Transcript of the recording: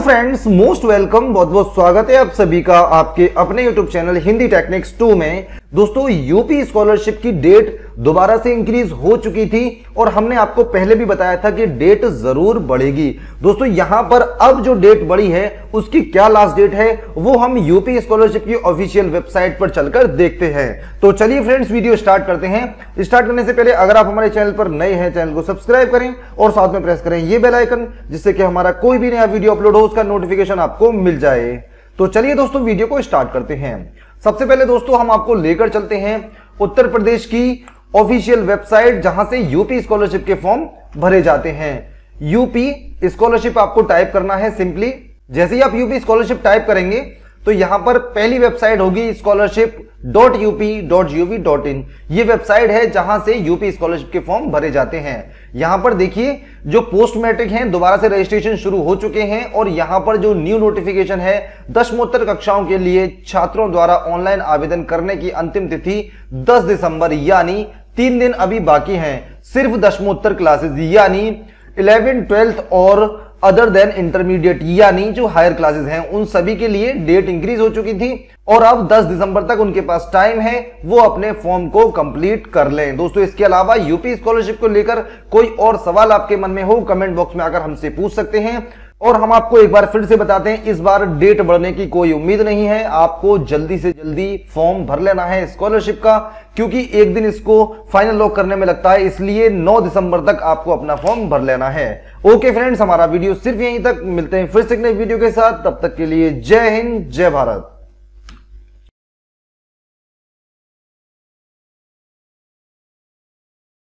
Friends most welcome बहुत बहुत स्वागत है आप सभी का आपके अपने YouTube channel Hindi techniques two में। दोस्तों, यूपी स्कॉलरशिप की डेट दोबारा से इंक्रीज हो चुकी थी और हमने आपको पहले भी बताया था कि डेट ज़रूर बढ़ेगी। दोस्तों, यहाँ पर अब जो डेट बढ़ी है, उसकी क्या लास्ट डेट है, वो हम यूपी स्कॉलरशिप की ऑफिशियल वेबसाइट पर चलकर देखते हैं। तो चलिए फ्रेंड्स वीडियो स्टार्ट करते हैं। स्टार्ट करने से पहले अगर आप हमारे चैनल पर नए हैं चैनल को सब्सक्राइब करें और साथ में प्रेस करें ये बेलाइकन जिससे कि हमारा कोई भी नया वीडियो अपलोड हो, उसका नोटिफिकेशन आपको मिल जाए। तो चलिए दोस्तों वीडियो को स्टार्ट करते हैं। सबसे पहले दोस्तों हम आपको लेकर चलते हैं उत्तर प्रदेश की ऑफिशियल वेबसाइट, जहाँ से यूपी स्कॉलरशिप के फॉर्म भरे जाते हैं। यूपी स्कॉलरशिप आपको टाइप करना है सिंपली। जैसे ही आप यूपी स्कॉलरशिप टाइप करेंगे तो यहाँ पर पहली वेबसाइट होगी scholarship dot UP dot gov dot in ये वेबसाइट है जहाँ से यूपी स्कॉलरशिप के फॉर्म भरे जाते हैं। यहाँ पर देखिए, जो पोस्ट मैट्रिक हैं, दोबारा से रजिस्ट्रेशन शुरू हो चुके हैं और यहाँ पर जो न्यू नोटिफिकेशन है, दशमोत्तर कक्षाओं के लिए छात्रों द्वारा ऑनलाइन आवेदन करने की अंतिम तिथि 10 दिसंबर, यानी तीन दिन अभी बाकी हैं। सिर्फ़ दशमोत्तर क्लासेस यानी इलेवेंथ ट्वेल्थ और अदर देन इंटरमीडिएट यानी जो हायर क्लासेस हैं, उन सभी के लिए डेट इंक्रीज हो चुकी थी और अब 10 दिसंबर तक उनके पास टाइम है, वो अपने फॉर्म को कंप्लीट कर लें। दोस्तों, इसके अलावा यूपी स्कॉलरशिप को लेकर कोई और सवाल आपके मन में हो कमेंट बॉक्स में आकर हमसे पूछ सकते हैं। और हम आपको एक बार फिर से बताते हैं, इस बार डेट बढ़ने की कोई उम्मीद नहीं है। आपको जल्दी से जल्दी फॉर्म भर लेना है स्कॉलरशिप का, क्योंकि एक दिन इसको फाइनल लॉक करने में लगता है, इसलिए 9 दिसंबर तक आपको अपना फॉर्म भर लेना है। ओके फ्रेंड्स, हमारा वीडियो सिर्फ़ यहीं तक। मिलते हैं फिर से नए वीडियो के साथ। तब तक के लिए जय हिंद, जय भारत।